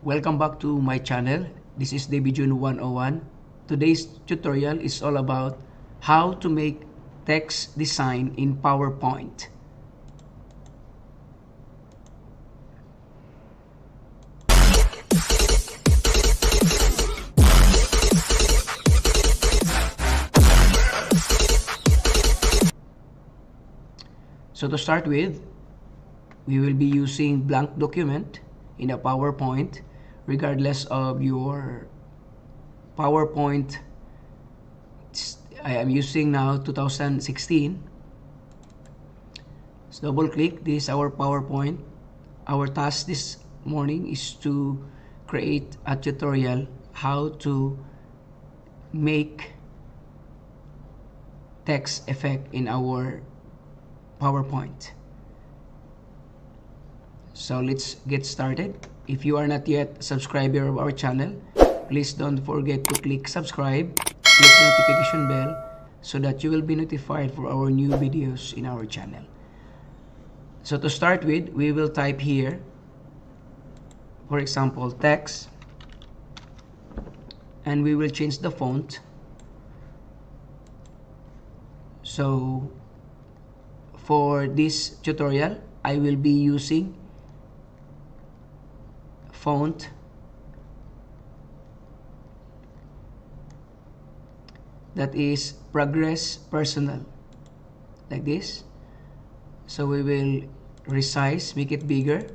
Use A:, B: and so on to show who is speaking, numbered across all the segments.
A: Welcome back to my channel. This is Debbie Jun 101. Today's tutorial is all about how to make text design in PowerPoint. So to start with, we will be using blank document in a PowerPoint regardless of your PowerPoint. I am using now 2016 so double click. This our PowerPoint. Our task this morning is to create a tutorial how to make text effect in our PowerPoint. So let's get started if you are not yet subscriber of our channel please don't forget to click subscribe click the notification bell so that you will be notified for our new videos in our channel. So to start with we will type here for example text and we will change the font. So for this tutorial I will be using font. That is progress personal. Like this. So we will resize make it bigger.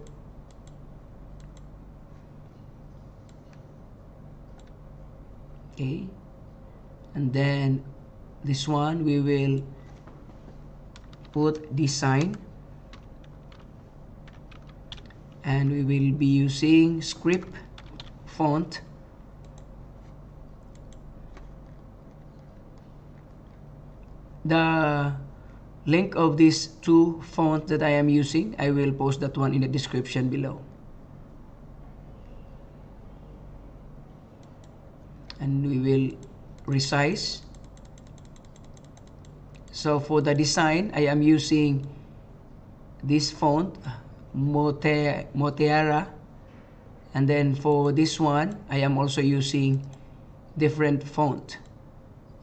A: Okay. And then this one we will put design and we will be using script font. The link of these two fonts that I am using I will post that one in the description below. And we will resize. So for the design I am using this font Mote, Muthiara. And then for this one I am also using different font.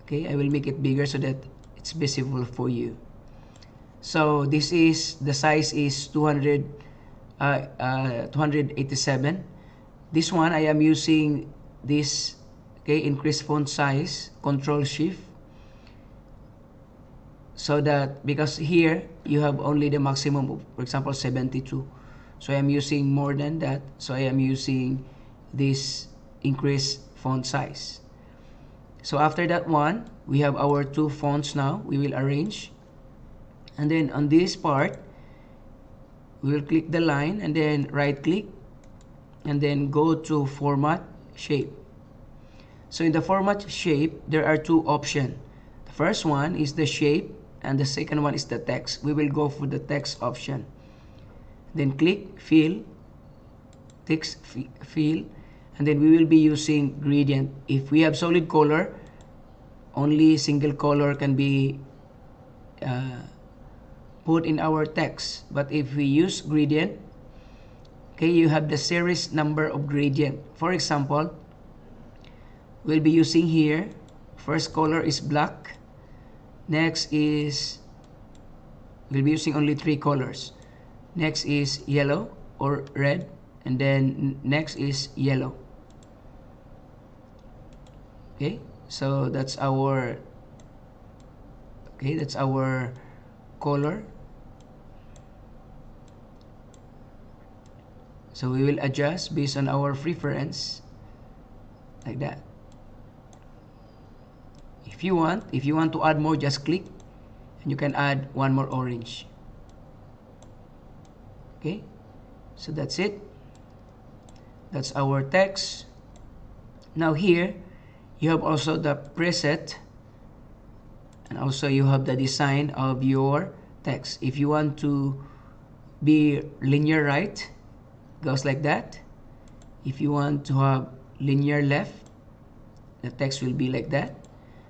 A: Okay I will make it bigger so that it's visible for you. So this is the size is 200 uh, uh, 287 this one I am using this okay increase font size control shift so that because here you have only the maximum of, for example 72 so I am using more than that. So I am using this increase font size. So after that one we have our two fonts now. We will arrange. And then on this part we will click the line and then right click and then go to format shape. So in the format shape there are two options. The first one is the shape and the second one is the text we will go for the text option. Then click fill text fill and then we will be using gradient. If we have solid color only single color can be uh, put in our text but if we use gradient okay you have the series number of gradient. For example we'll be using here first color is black next is we'll be using only three colors. Next is yellow or red and then next is yellow. Okay so that's our okay that's our color. So we will adjust based on our preference like that if you want if you want to add more just click and you can add one more orange. Okay? So that's it. That's our text. Now here you have also the preset and also you have the design of your text. If you want to be linear right goes like that. If you want to have linear left the text will be like that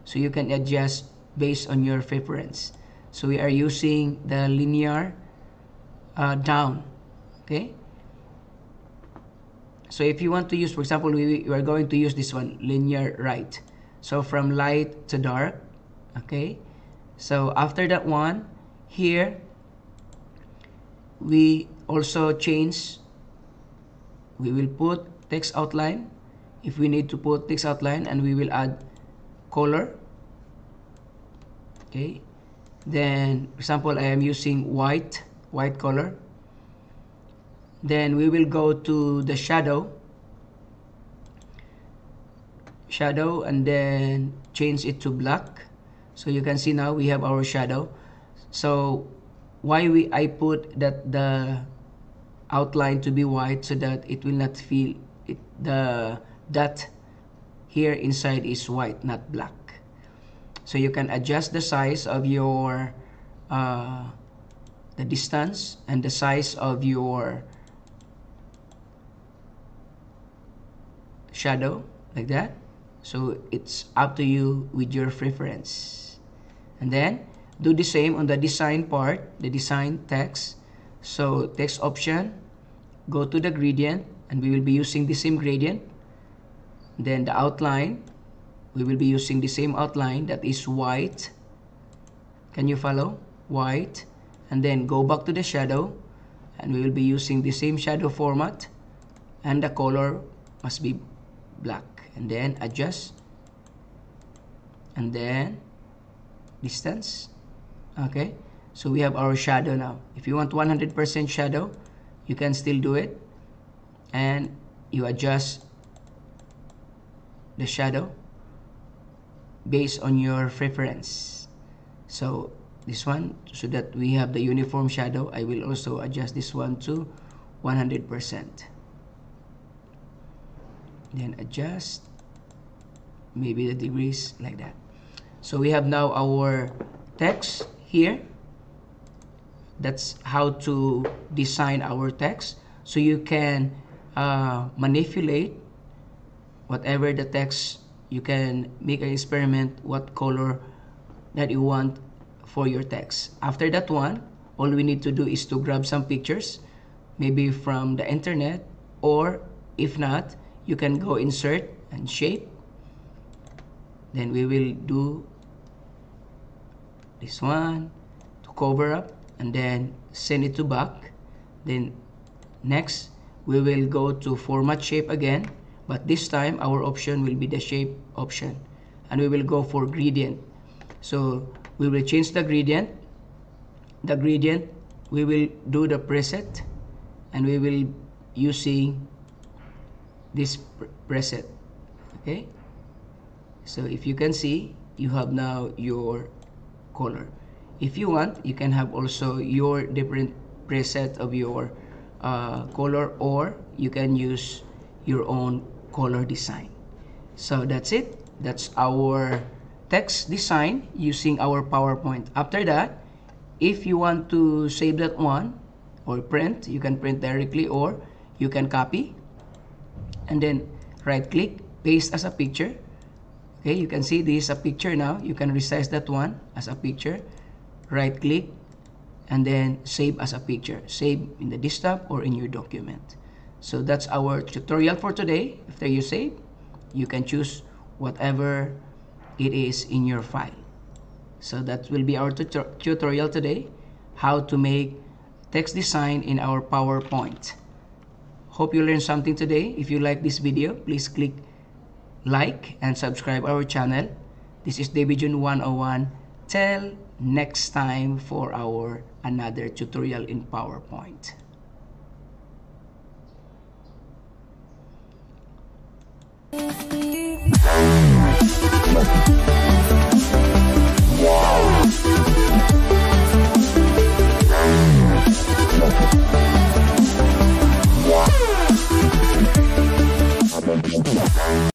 A: so you can adjust based on your preference. So we are using the linear uh, down okay? So if you want to use for example we, we are going to use this one linear right. So from light to dark okay? So after that one here we also change. We will put text outline. If we need to put text outline and we will add color. Okay. Then for example I am using white white color. Then we will go to the shadow. Shadow and then change it to black. So you can see now we have our shadow. So why we I put that the outline to be white so that it will not feel it, the dot here inside is white not black. So you can adjust the size of your uh, the distance and the size of your shadow like that. So it's up to you with your preference. And then do the same on the design part the design text. So text option go to the gradient and we will be using the same gradient then the outline we will be using the same outline that is white. Can you follow? White. And then go back to the shadow and we will be using the same shadow format and the color must be black. And then adjust. And then distance. Okay. So we have our shadow now. If you want 100% shadow you can still do it. And you adjust the shadow based on your preference. So this one so that we have the uniform shadow I will also adjust this one to 100% then adjust maybe the degrees like that. So we have now our text here. That's how to design our text. So you can uh, manipulate whatever the text you can make an experiment what color that you want for your text. After that one all we need to do is to grab some pictures maybe from the internet or if not you can go insert and shape. Then we will do this one to cover up and then send it to back. Then next we will go to format shape again but this time our option will be the shape option. And we will go for gradient. So we will change the gradient. The gradient we will do the preset. And we will using this preset. Okay? So if you can see you have now your color. If you want you can have also your different preset of your uh, color or you can use your own color design. So that's it. That's our text design using our PowerPoint. After that if you want to save that one or print you can print directly or you can copy. And then right click paste as a picture. Okay you can see this is a picture now. You can resize that one as a picture. Right click and then save as a picture. Save in the desktop or in your document so that's our tutorial for today after you save you can choose whatever it is in your file so that will be our tutorial today how to make text design in our PowerPoint Hope you learned something today. If you like this video, please click like and subscribe our channel. This is Debbie 101. Till next time for our another tutorial in PowerPoint. You.